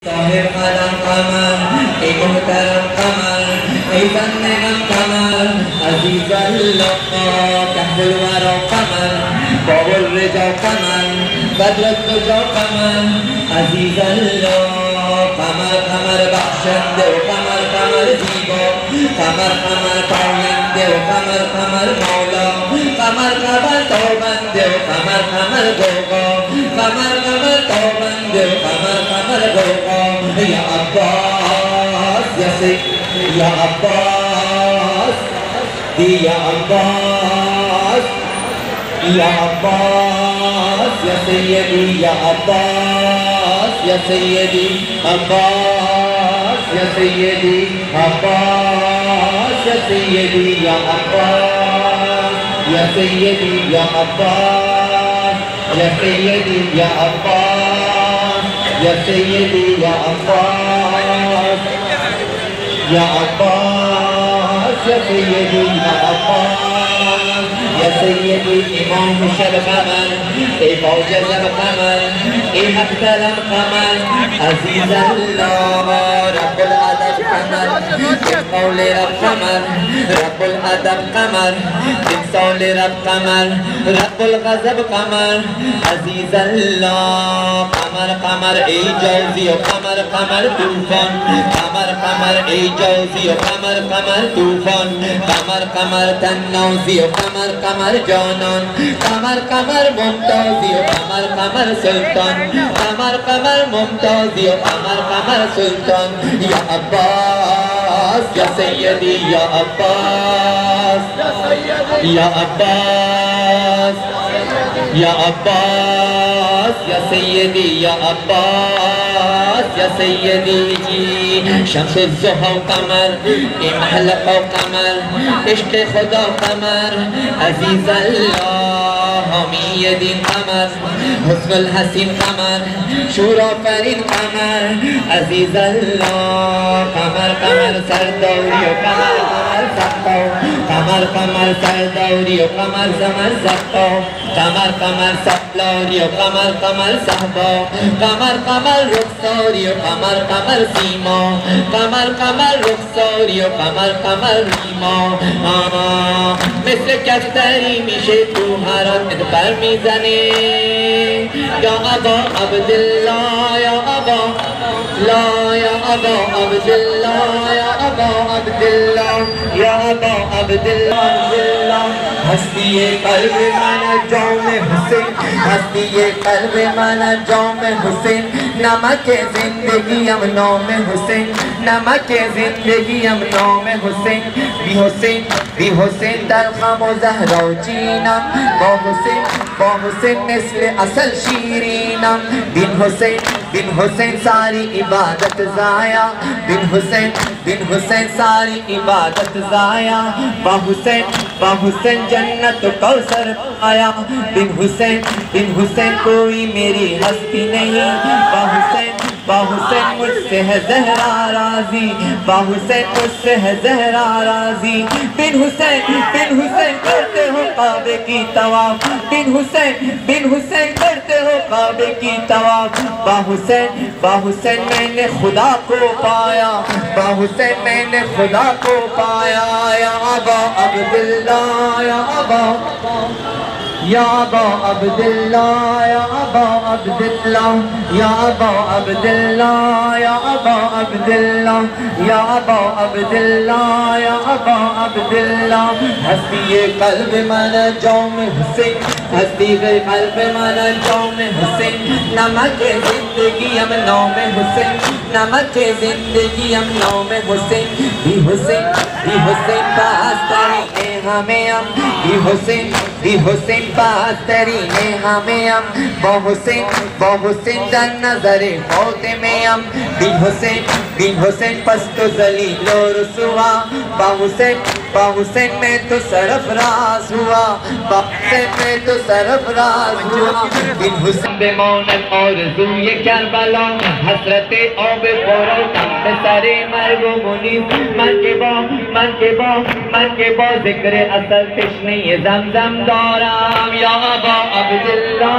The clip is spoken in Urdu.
طاهر على القمر اي محترم قمر اي فنان قمر عزيز اللقاء كحب الورى قمر باب الرجا قمر بدر الدجى قمر عزيز اللقاء قمر قمر بخشنده قمر قمر زیبا قمر قمر پاینده و قمر قمر مولا قمر قمر توبنده و قمر قمر گوگا Qamar Qamar توبنده Ya Abbas. Ya Abbas. Ya Abbas. Ya Sayyidi Ya Abbas. Ya Sayyidi Abbas. Ya Sayyidi Abbas. Ya Sayyidi Ya Abbas. Ya Sayyidi Ya Abbas. Ya Sayyidi Ya Abbas. Ya Sayyidi Ya Abbas. يا عباس يا سيدي يا عباس يا سيدي إمام الشرقمن إموجز القمن إمكتل القمن عزيز الله رب العالمين. قمر قول رب قمر رب العدد قمر قول رب قمر رب الغضب قمر عزیز اللہ قمر قمر ای جوزی و قمر قمر طوفان قمر قمر ای جوزی و قمر قمر طوفان قمر قمر تنوزی و قمر قمر جانان قمر قمر ممتازی و قمر قمر سلطان قمر قمر ممتازی و قمر قمر سلطان یا عباس يا سيدي يا عباس. يا عباس. يا عباس. يا سيدي يا عباس. يا سيدي جي شمس الزهر وقمر محلقة وقمر اشتي خدا وقمر عزيز الله. حمی دین قمر حسن الحسین قمر شورا فرین قمر عزیز اللہ قمر قمر سردوری و قمر قمر قمر قمر سردوری و قمر زمر سختو قمر قمر سپلوری و قمر قمر صحبا قمر قمر رخصوری و قمر قمر سیما قمر قمر رخصوری و قمر قمر ریما. مثل کستری میشه تو حرامت بر می‌زنه. یا ابا عبدالله یا ابا لا یا ابا عبدالله یا ابا عبدالله یا ہستی قلب من جام حسین ہستی قلب من جام حسین نمک زندگی زندگیم نام حسین نمک زندگی زندگیم نام حسین بی حسین بی حسین در خم و زهرا و جینم با حسین با حسین مثل اصل شیرینم بن حسین بن حسین ساری عبادت ضائع۔ بن حسین بن حسین ساری عبادت ضائع۔ با حسین با حسین جنت کوثر آیا بن حسین بن حسین کوئی میری ہستی نہیں۔ با حسین با حسین مجھ سے ہے زہرا راضی با حسین مجھ سے ہے زہرا راضی۔ بن حسین بن حسین کرتے ہو کعبے کی طواف۔ بن حسین بن حسین کرتے ہو کعبے کی طواف۔ با حسین با حسین میں نے خدا کو پایا۔ با حسین میں نے خدا کو پایا۔ یا ابا عبداللہ، یا ابا یا ابا عبداللہ، یا ابا عبداللہ، یا ابا عبداللہ، یا ابا عبداللہ، یا ابا عبداللہ، یا ابا عبداللہ۔ ہستی قلب من جوم حسین ہستی قلب من جوم حسین۔ نمک زندگی ہم نوم حسین، نمک زندگی ہم نوم حسین۔ بھی حسین بھی حسین پاس تری ہمیں ہم بھی حسین بھی حسین پاس تری ہمیں ہم با حسین با حسین در نظر فوت میں ہم۔ بھی حسین بھی حسین پس تو ذلیل و رسوا با حسین با حسین میں تو سرفراز ہوا۔ با حسین میں تو سرفراز ہوا۔ بن حسین بے مونت اور زم زوی کربلا حسرت آب پورو تم سر مرگ و منیز من کے با من کے با من کے با ذکر اصل تشنی زمزم دارم یا ابا عبداللہ۔